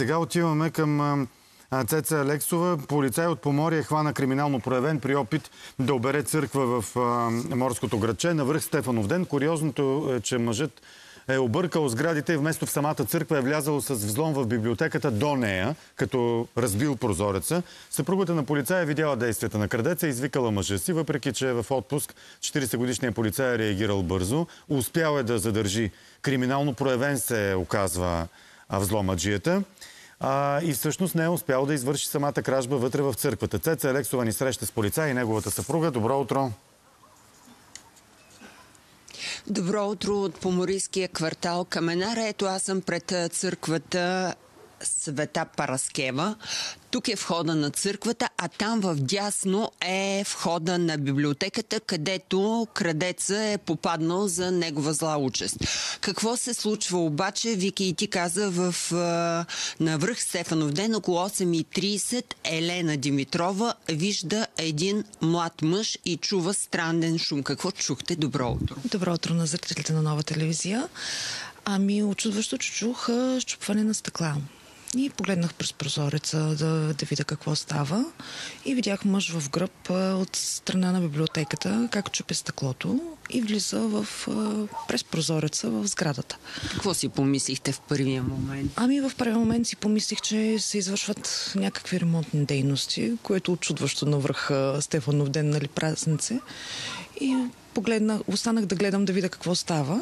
Сега отиваме към Цеца Алексова. Полицай от Поморие хвана криминално проявен при опит да обере църква в морското градче на връх Стефанов ден. Куриозното е, че мъжът е объркал сградите и вместо в самата църква е влязал с взлом в библиотеката до нея, като разбил прозореца. Съпругата на полицая е видяла действията на крадеца и извикала мъжа си, въпреки че е в отпуск 40-годишният полицай е реагирал бързо. Успял е да задържи криминално проявен се, оказва взломаджията. А, и всъщност не е успял да извърши самата кражба вътре в църквата. Цеца Елексова ни среща с полицай и неговата съпруга. Добро утро! Добро утро от поморийския квартал Каменара. Ето аз съм пред църквата Света Параскева. Тук е входа на църквата, а там в дясно е входа на библиотеката, където крадеца е попаднал за негова зла участ. Какво се случва обаче? Вики и ти каза в, на връх Стефанов ден около 8.30 Елена Димитрова вижда един млад мъж и чува странен шум. Какво чухте? Добро утро. Добро утро на зрителите на нова телевизия. Ами, очудващо, че чух щупване на стъкла. И погледнах през прозореца да, да видя какво става. И видях мъж в гръб от страна на библиотеката, как чупе стъклото и влиза в, през прозореца в сградата. Какво си помислихте в първия момент? Ами в първия момент си помислих, че се извършват някакви ремонтни дейности, което очудващо навръх Стефанов ден, нали, празници. И погледнах, останах да гледам да видя какво става.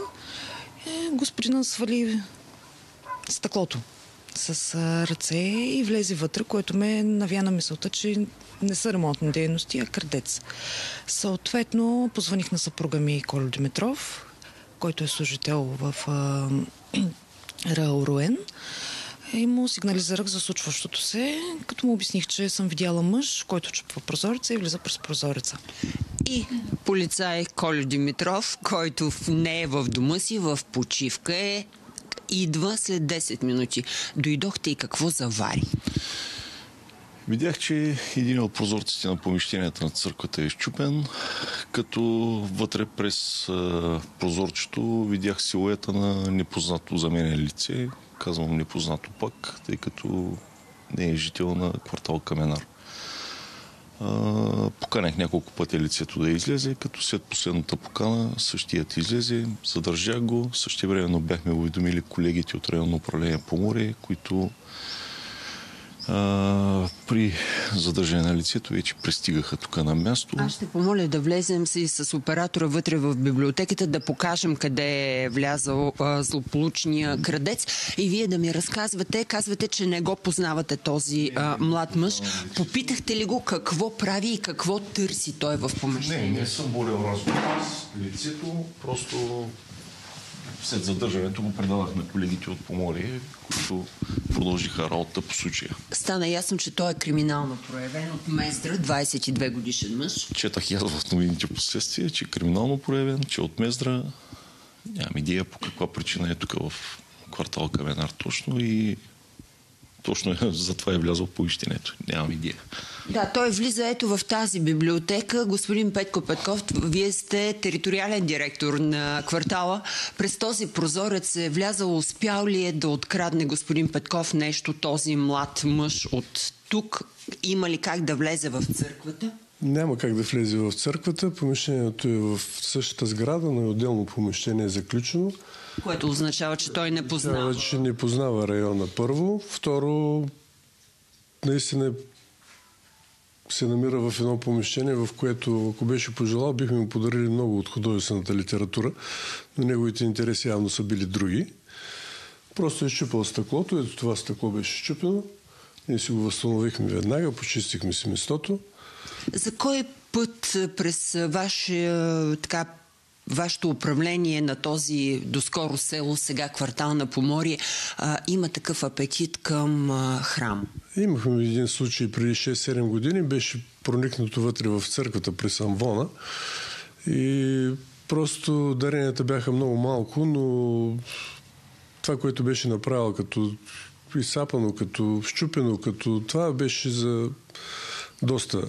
И господина свали стъклото с ръце и влезе вътре, което ме навя на мисълта, че не са ремонтни дейности, а крадец. Съответно, позваних на съпруга ми Колю Димитров, който е служител в Рауруен и му сигнализирах за случващото се, като му обясних, че съм видяла мъж, който чупва прозореца и влиза през прозореца. И полицай Колю Димитров, който не е в дома си, в почивка е идва след 10 минути. Дойдохте и какво завари? Видях, че един от прозорците на помещенията на църквата е изчупен, като вътре през прозорчето видях силуета на непознато за мен лице. Казвам непознато пак, тъй като не е жител на квартал Каменар. Поканях няколко пъти лицето да излезе, като след последната покана същият излезе, задържах го. Същевременно бяхме уведомили колегите от районно управление по море, които а, при задържане на лицето вече пристигаха тук на място. Аз ще помоля да влезем си с оператора вътре в библиотеката, да покажем къде е влязал а, злополучния крадец и вие да ми разказвате. Казвате, че не го познавате този а, млад мъж. Попитахте ли го какво прави и какво търси той в помещението? Не, не съм болел разговор с лицето, просто след задържането го предадах на колегите от Поморие, които продължиха работа по случая. Стана ясно, че той е криминално проявен от Мездра, 22 годишен мъж. Четах и аз в новините последствия, че е криминално проявен, че от Мездра. Нямам идея по каква причина е тук в квартал Каменар точно и точно затова е влязъл по истинето. Нямам идея. Да, той влиза ето в тази библиотека. Господин Петко Петков, вие сте териториален директор на квартала. През този прозорец е влязал, успял ли е да открадне господин Петков нещо, този млад мъж от тук? Има ли как да влезе в църквата? Няма как да влезе в църквата. Помещението е в същата сграда, но е отделно помещение е заключено. Което означава, че той не познава. Означава, че не познава района първо. Второ, наистина се намира в едно помещение, в което, ако беше пожелал, бихме му подарили много от художествената литература, но неговите интереси явно са били други. Просто е щупал стъклото, ето това стъкло беше щупено. Ние си го възстановихме веднага, почистихме си местото. За кой път през ваше, така, вашето управление на този доскоро село, сега квартал на Поморие, а, има такъв апетит към а, храм? Имахме един случай преди 6-7 години, беше проникнато вътре в църквата при Самвона и просто даренията бяха много малко, но това, което беше направил като изсапано, като щупено, като това беше за доста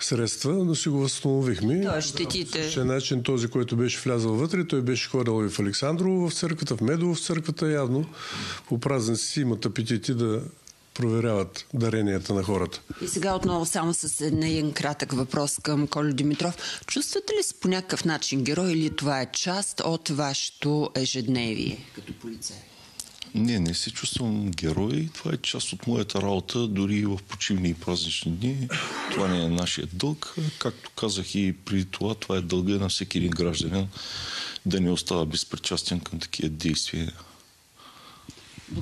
средства, но си го възстановихме. Тоест щетите... По същия начин този, който беше влязъл вътре, той беше ходил и в Александрово в църквата, в Медово в църквата, явно по празници си имат апетити да проверяват даренията на хората. И сега отново само с един кратък въпрос към Колю Димитров. Чувствате ли се по някакъв начин герой или това е част от вашето ежедневие като полицай? Не, не се чувствам герой. Това е част от моята работа, дори и в почивни и празнични дни. Това не е нашия дълг. Както казах и преди това, това е дълга на всеки един гражданин да не остава безпричастен към такива действия.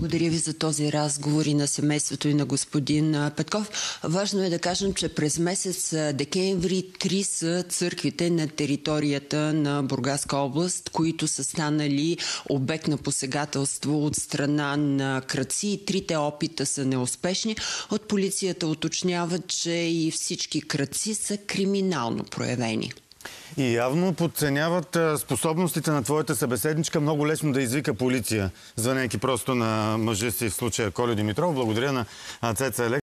Благодаря ви за този разговор и на семейството и на господин Петков. Важно е да кажем, че през месец декември три са църквите на територията на Бургаска област, които са станали обект на посегателство от страна на кръци. Трите опита са неуспешни. От полицията уточняват, че и всички кръци са криминално проявени. И явно подценяват способностите на твоята събеседничка много лесно да извика полиция, звънейки просто на мъжа си в случая Колю Димитров. Благодаря на Цеца Елек.